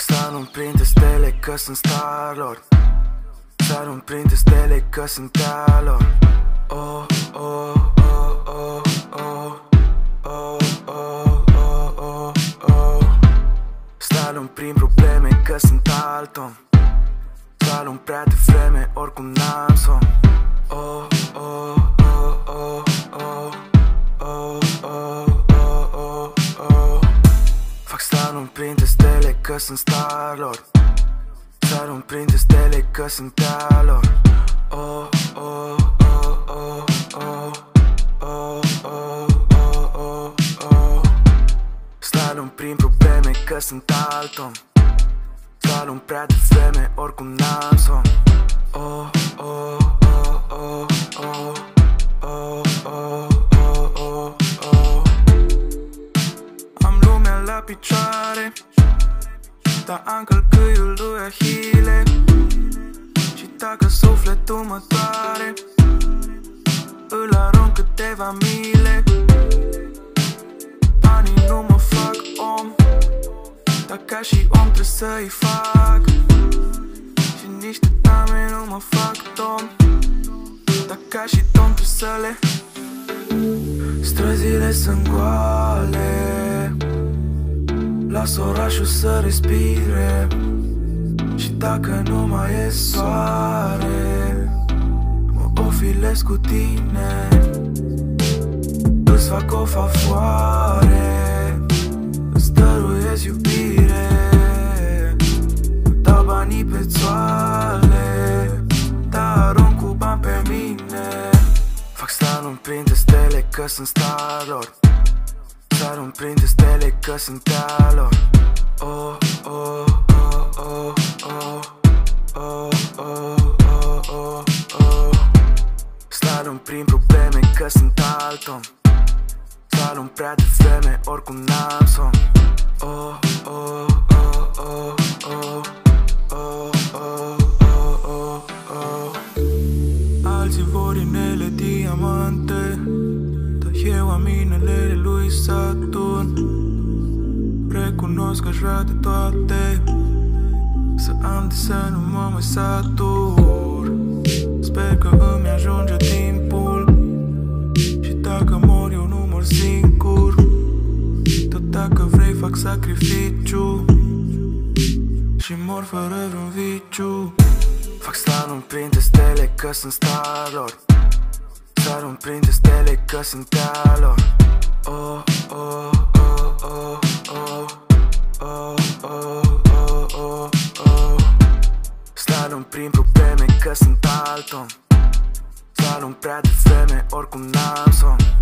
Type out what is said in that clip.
Fac slalom printre stele că sunt starlord. Slalom printre stele că sunt talor Oh, oh, oh, oh, oh Oh, oh, oh, oh, oh Slalom prin probleme că sunt altom Slalom prea devreme, oricum n-am somn că sunt starlord Slalom printre stele că sunt talor Oh, oh, oh, oh, oh Oh, oh, oh, oh, oh Slalom prin probleme că sunt altom Slalom prea devreme, oricum n-am somn Oh, oh, oh, oh, oh Oh, oh, oh, oh, oh Am lumea la picioare Dar am călcâiul lui Ahile. Și dacă sufletul mă doare Îl arunc câteva mile. Banii nu mă fac om Dar ca și om trebuie să-i fac. Și niște dame nu mă fac domn Dar ca și domn trebuie să le Străzile sunt goale Las orașul să respire Și dacă nu mai e soare Mă ofilez cu tine. Îți fac o favoare Îți dăruiesc iubire. Îmi dau banii pe țoale Dar arunc cu bani pe mine. Fac slalom printre stele că sunt starlord Slalom printre stele că sunt talor Oh, oh, oh, oh, oh Oh, oh, oh, oh, oh Slalom prin probleme că sunt altom Slalom prea devreme, oricum n-am somn Oh, oh, oh, oh, oh Oh, oh, oh, oh, oh Alții vor inele diamante eu am inelele lui Saturn. Recunosc că aș vrea de toate. Să am de să nu mă mai satur. Sper că îmi ajunge timpul. Și dacă mor eu nu mor singur. Tot dacă vrei fac sacrificiu. Și mor fără vreun viciu. Fac slalom printre stele că sunt starlord Slalom printre stele că sunt talor Oh, oh, oh, oh, oh. Oh, oh, oh, oh, oh Slalom prin probleme că sunt altom Slalom prea devreme, oricum n-am somn. Oh,